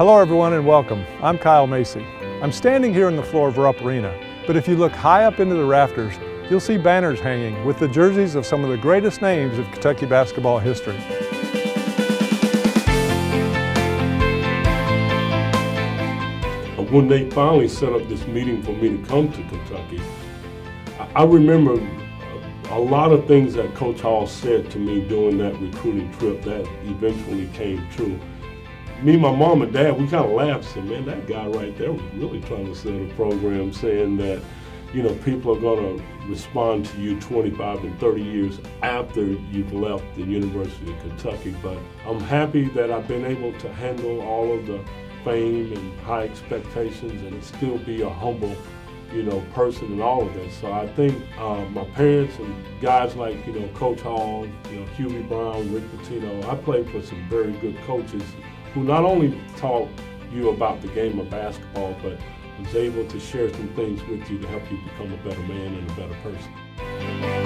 Hello everyone and welcome. I'm Kyle Macy. I'm standing here on the floor of Rupp Arena, but if you look high up into the rafters, you'll see banners hanging with the jerseys of some of the greatest names of Kentucky basketball history. When they finally set up this meeting for me to come to Kentucky, I remember a lot of things that Coach Hall said to me during that recruiting trip that eventually came true me, my mom, and dad, we kind of laughed. Said, "Man, that guy right there was really trying to set a program, saying that, you know, people are going to respond to you 25 and 30 years after you've left the University of Kentucky." But I'm happy that I've been able to handle all of the fame and high expectations, and still be a humble, you know, person and all of that. So I think uh, my parents and guys like, you know, Coach Hall, you know, Hubie Brown, Rick Pitino, I played for some very good coaches who not only taught you about the game of basketball, but was able to share some things with you to help you become a better man and a better person.